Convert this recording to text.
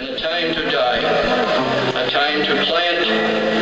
and a time to die, a time to plant